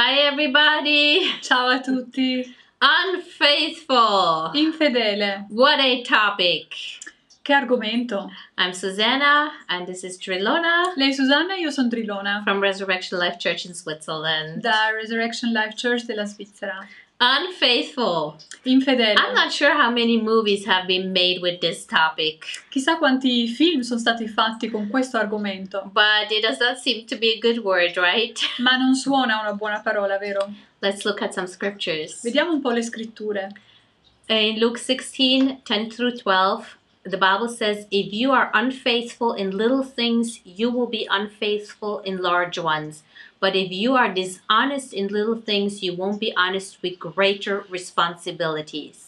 Hi, everybody. Ciao a tutti. Unfaithful. Infedele. What a topic. Che argomento? I'm Susanna, and this is Trilona Lei è Susanna e io sono Trilona, from Resurrection Life Church in Switzerland. da Resurrection Life Church della Svizzera. Unfaithful. Infedele. I'm not sure how many movies have been made with this topic, Chissà quanti film sono stati fatti con questo argomento, but it does not seem to be a good word, right? ma non suona una buona parola, vero? Let's look at some scriptures. Vediamo un po' le scritture. In Luke 16 10 through 12, the Bible says, If you are unfaithful in little things, you will be unfaithful in large ones. But if you are dishonest in little things, you won't be honest with greater responsibilities.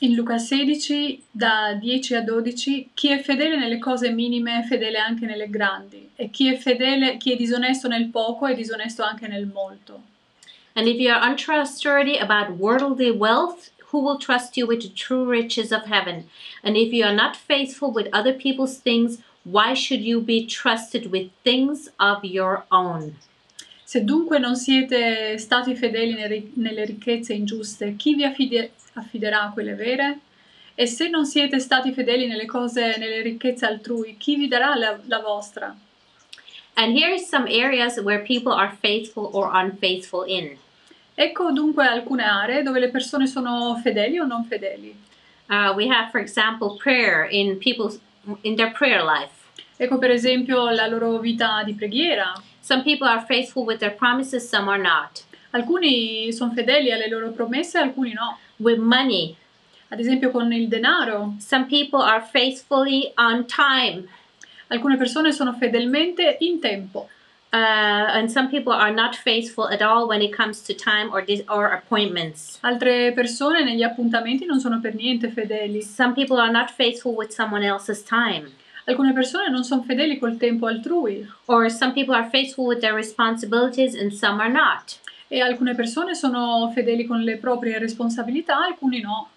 In Luca 16, da 10 a 12, chi è fedele nelle cose minime è fedele anche nelle grandi, e chi è fedele, chi è disonesto nel poco è disonesto anche nel molto. And if you are untrustworthy about worldly wealth, who will trust you with the true riches of heaven? And if you are not faithful with other people's things, why should you be trusted with things of your own? Se dunque non siete stati fedeli nelle ricchezze ingiuste, chi vi affiderà quelle vere? E se non siete stati fedeli nelle cose, nelle ricchezze altrui, chi vi darà la, la vostra? And here is some areas where people are faithful or unfaithful in. Ecco dunque alcune aree dove le persone sono fedeli o non fedeli. Uh, we have, for example, prayer in people's in their prayer life. Ecco per esempio la loro vita di preghiera. Some people are faithful with their promises, some are not. Alcuni sono fedeli alle loro promesse, alcuni no. With money, Ad esempio con il denaro. some people are faithfully on time, Alcune persone sono fedelmente in tempo. Uh, and some people are not faithful at all when it comes to time or dis- or appointments. Altre persone negli appuntamenti non sono per niente fedeli. Some people are not faithful with someone else's time. Alcune persone non sono fedeli col tempo altrui Or some people are faithful with their responsibilities and some are not. e alcune persone sono fedeli con le proprie responsabilità, alcuni no.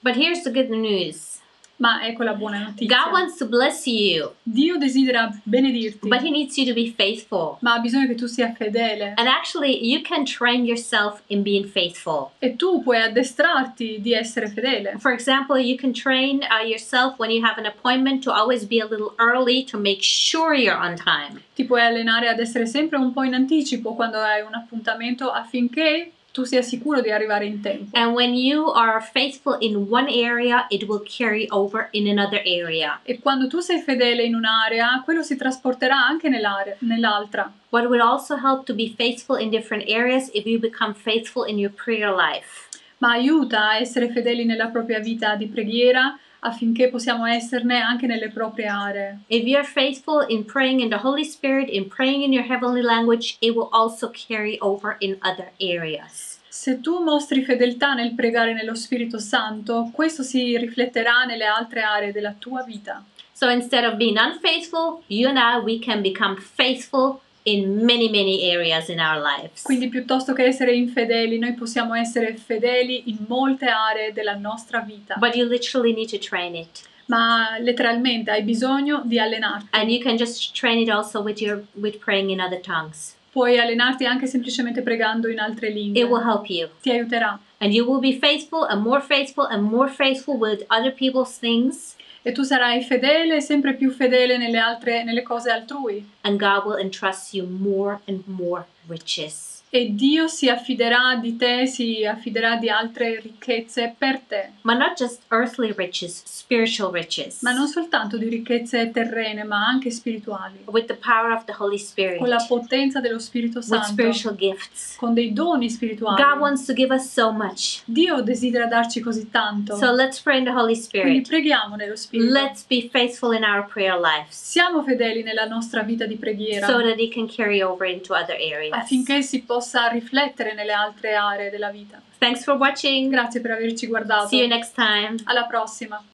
But here's the good news Ma ecco la buona notizia. God wants to bless you, Dio desidera benedirti, but He needs you to be faithful. ma ha bisogno che tu sia fedele. And actually, you can train yourself in being faithful. E tu puoi addestrarti di essere fedele. For example, you can train uh, yourself when you have an appointment to always be a little early to make sure you're on time. Ti puoi allenare ad essere sempre un po' in anticipo quando hai un appuntamento affinché tu sia sicuro di arrivare in tempo. And when you are faithful in one area, it will carry over in another area. E quando tu sei fedele in un'area, quello si trasporterà anche nell'altra. What would also help to be faithful in different areas if you become faithful in your prayer life. ma aiuta a essere fedeli nella propria vita di preghiera affinché possiamo esserne anche nelle proprie aree. If you're faithful in praying in the Holy Spirit, in praying in your heavenly language, it will also carry over in other areas. Se tu mostri fedeltà nel pregare nello Spirito Santo, questo si rifletterà nelle altre aree della tua vita. So instead of being unfaithful, you and I, we can become faithful in many, many areas in our lives. Quindi piuttosto che essere infedeli, noi possiamo essere fedeli in molte aree della nostra vita. But you literally need to train it. Ma letteralmente hai bisogno di allenarti. And you can just train it also with your with praying in other tongues. Puoi allenarti anche semplicemente pregando in altre lingue. It will help you. Ti aiuterà. And you will be faithful and more faithful and more faithful with other people's things. E tu sarai fedele, sempre più fedele nelle, altre, nelle cose altrui. And God will entrust you more and more riches. E Dio si affiderà di te, si affiderà di altre ricchezze per te. But not just earthly riches, spiritual riches. Ma non soltanto di ricchezze terrene, ma anche spirituali. With the power of the Holy Spirit. Con la potenza dello Spirito With Santo. spiritual gifts. Con dei doni spirituali. God wants to give us so much. Dio desidera darci così tanto. So let's pray in the Holy Quindi Spirit. preghiamo nello Spirito. Let's be faithful in our prayer lives Siamo fedeli nella nostra vita di preghiera. so that it can carry over into other areas. affinché si possa riflettere nelle altre aree della vita. Thanks for watching. Grazie per averci guardato. See you next time. Alla prossima.